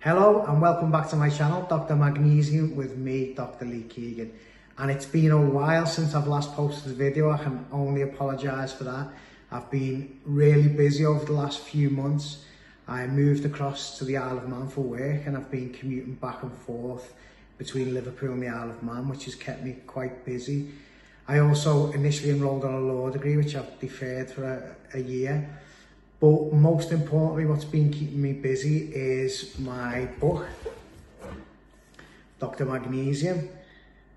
Hello and welcome back to my channel, Dr. Magnesium with me, Dr. Lee Keegan. And it's been a while since I've last posted a video, I can only apologize for that. I've been really busy over the last few months. I moved across to the Isle of Man for work and I've been commuting back and forth between Liverpool and the Isle of Man, which has kept me quite busy. I also initially enrolled on a law degree, which I've deferred for a, a year. But most importantly, what's been keeping me busy is my book, Dr. Magnesium,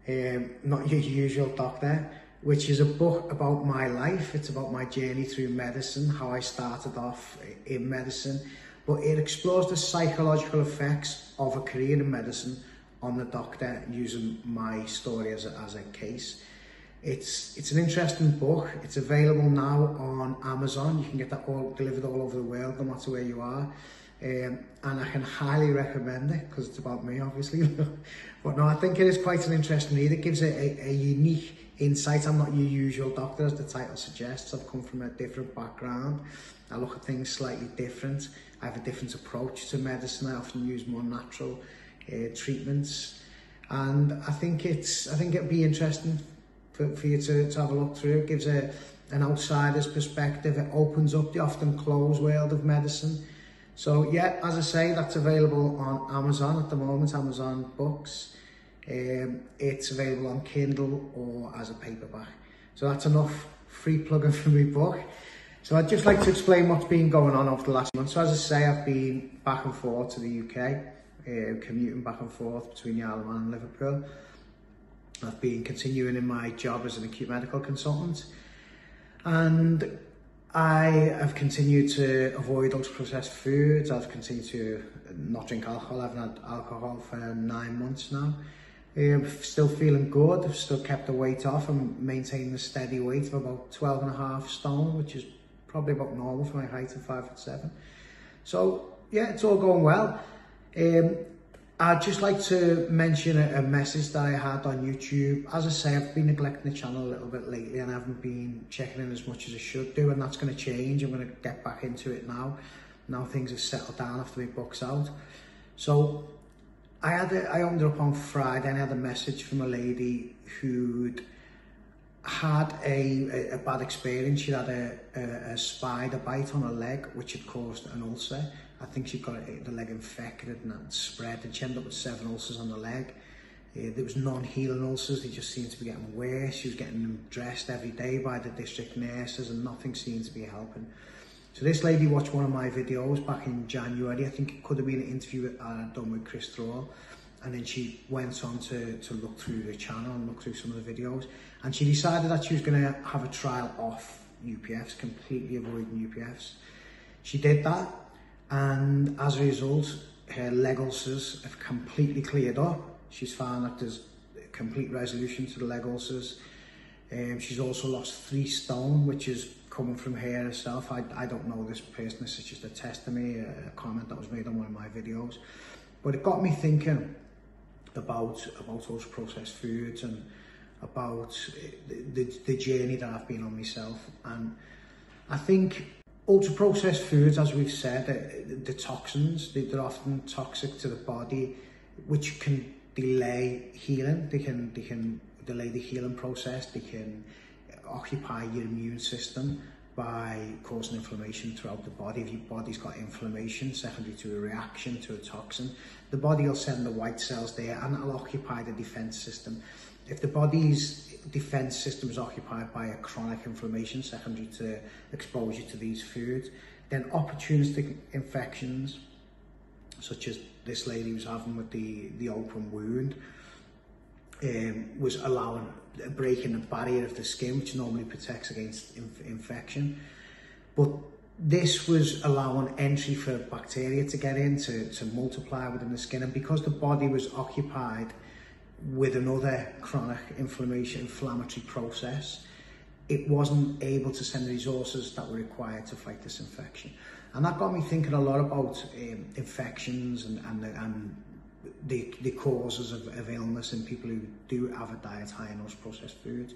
um, Not Your Usual Doctor, which is a book about my life. It's about my journey through medicine, how I started off in medicine, but it explores the psychological effects of a career in medicine on the doctor using my story as a, as a case. It's, it's an interesting book. It's available now on Amazon. You can get that all delivered all over the world, no matter where you are. Um, and I can highly recommend it because it's about me, obviously. but no, I think it is quite an interesting read. It gives a, a, a unique insight. I'm not your usual doctor, as the title suggests. I've come from a different background. I look at things slightly different. I have a different approach to medicine. I often use more natural uh, treatments. And I think it's, I think it'd be interesting for, for you to, to have a look through. It gives a, an outsider's perspective. It opens up the often closed world of medicine. So yeah, as I say, that's available on Amazon at the moment, Amazon Books. Um, it's available on Kindle or as a paperback. So that's enough free plugging for my book. So I'd just like to explain what's been going on over the last month. So as I say, I've been back and forth to the UK, uh, commuting back and forth between the Isle of Man and Liverpool. I've been continuing in my job as an acute medical consultant. And I have continued to avoid ultra-processed foods. I've continued to not drink alcohol. I haven't had alcohol for nine months now. I'm um, still feeling good. I've still kept the weight off. and maintained a steady weight of about 12 and a half stone, which is probably about normal for my height of five foot seven. So yeah, it's all going well. Um, I'd just like to mention a, a, message that I had on YouTube. As I say, I've been neglecting the channel a little bit lately and I haven't been checking in as much as I should do and that's going to change. I'm going to get back into it now. Now things have settled down after my book's out. So I had a, I opened up on Friday and I had a message from a lady who'd had a, a, a, bad experience. She had a, a, a, spider bite on her leg, which had caused an ulcer. I think she'd got a, the leg infected and that spread, and she ended up with seven ulcers on the leg. Uh, there was non-healing ulcers, they just seemed to be getting worse. She was getting them dressed every day by the district nurses and nothing seemed to be helping. So this lady watched one of my videos back in January. I think it could have been an interview I'd done with Chris Thrall and then she went on to, to look through the channel and look through some of the videos and she decided that she was going to have a trial off UPFs, completely avoiding UPFs. She did that and as a result her leg ulcers have completely cleared up. She's found that there's complete resolution to the leg ulcers. Um, she's also lost three stone, which is coming from her herself. I, I don't know this person, this is just a testimony, a, a comment that was made on one of my videos. But it got me thinking, about about those processed foods and about eh, the, the journey that I've been on myself. And I think ultra processed foods, as we've said, eh, the, the toxins, they, they're often toxic to the body, which can delay healing. They can, they can delay the healing process. They can occupy your immune system by causing inflammation throughout the body. If your body's got inflammation secondary to a reaction to a toxin, the body will send the white cells there and it'll occupy the defense system. If the body's defense system is occupied by a chronic inflammation secondary to exposure to these foods, then opportunistic infections, such as this lady was having with the, the open wound, um, was allowing breaking the barrier of the skin, which normally protects against inf infection. But this was allowing entry for bacteria to get in, to, to multiply within the skin. And because the body was occupied with another chronic inflammation, inflammatory process, it wasn't able to send the resources that were required to fight this infection. And that got me thinking a lot about um, infections and, and, and the, the causes of, of illness in people who do have a diet high in those processed foods.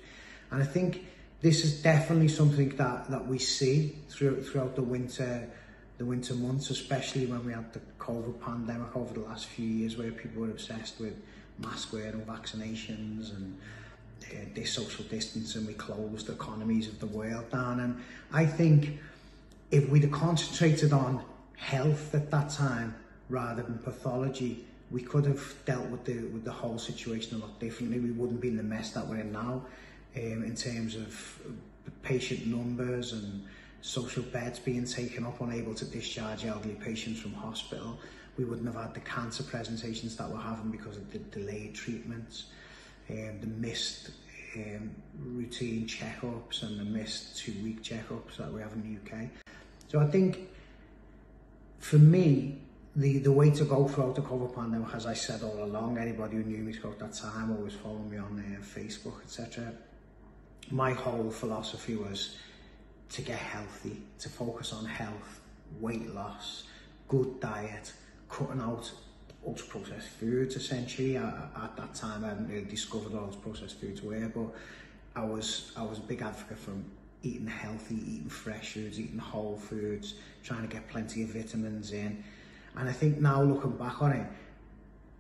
And I think this is definitely something that, that we see through, throughout the winter the winter months, especially when we had the COVID pandemic over the last few years where people were obsessed with mask wearing, vaccinations and uh, this social and we closed the economies of the world down. And I think if we'd have concentrated on health at that time rather than pathology, we could have dealt with the with the whole situation a lot differently. We wouldn't be in the mess that we're in now, um, in terms of patient numbers and social beds being taken up, unable to discharge elderly patients from hospital. We wouldn't have had the cancer presentations that we're having because of the delayed treatments, um, the missed um, routine checkups and the missed two-week checkups that we have in the UK. So I think, for me, the, the way to go throughout the COVID pandemic, as I said all along, anybody who knew me throughout that time always followed me on uh, Facebook, etc. My whole philosophy was to get healthy, to focus on health, weight loss, good diet, cutting out ultra processed foods essentially. I, at that time, I hadn't really discovered what ultra processed foods were, but I was I was a big advocate for eating healthy, eating fresh foods, eating whole foods, trying to get plenty of vitamins in. And I think now looking back on it,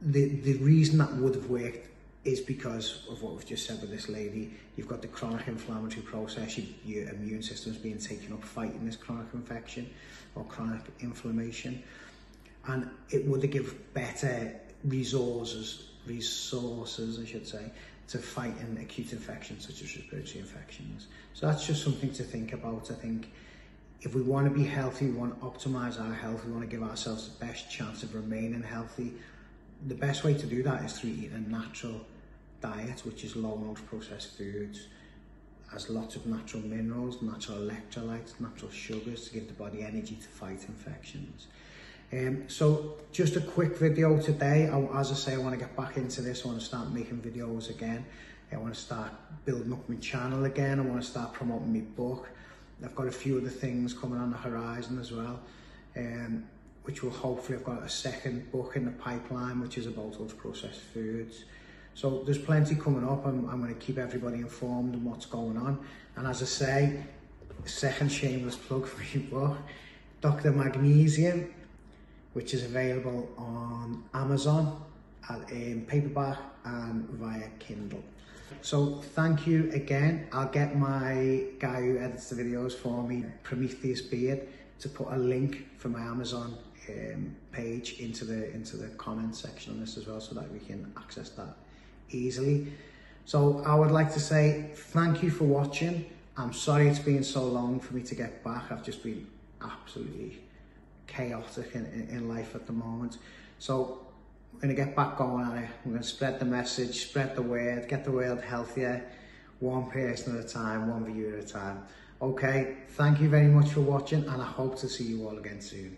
the, the reason that would have worked is because of what we've just said with this lady. You've got the chronic inflammatory process, you, your immune system's being taken up fighting this chronic infection or chronic inflammation. And it would have given better resources, resources I should say, to fight an acute infection such as respiratory infections. So that's just something to think about. I think if we want to be healthy, we want to optimize our health, we want to give ourselves the best chance of remaining healthy, the best way to do that is through eating a natural diet, which is low in processed foods, has lots of natural minerals, natural electrolytes, natural sugars to give the body energy to fight infections. Um, so just a quick video today. I, as I say, I want to get back into this. I want to start making videos again. I want to start building up my channel again. I want to start promoting my book. I've got a few other things coming on the horizon as well, um, which will hopefully, I've got a second book in the pipeline, which is about those processed foods. So there's plenty coming up. I'm, I'm going to keep everybody informed on what's going on. And as I say, second shameless plug for you, book, Dr. Magnesium, which is available on Amazon, at, in um, paperback and via Kindle. So thank you again. I'll get my guy who edits the videos for me, Prometheus Beard, to put a link for my Amazon um, page into the into the comment section on this as well so that we can access that easily. So I would like to say thank you for watching. I'm sorry it's been so long for me to get back. I've just been absolutely chaotic in, in, in life at the moment. So we're going to get back going at it. We're going to spread the message, spread the word, get the world healthier, one person at a time, one viewer at a time. Okay, thank you very much for watching and I hope to see you all again soon.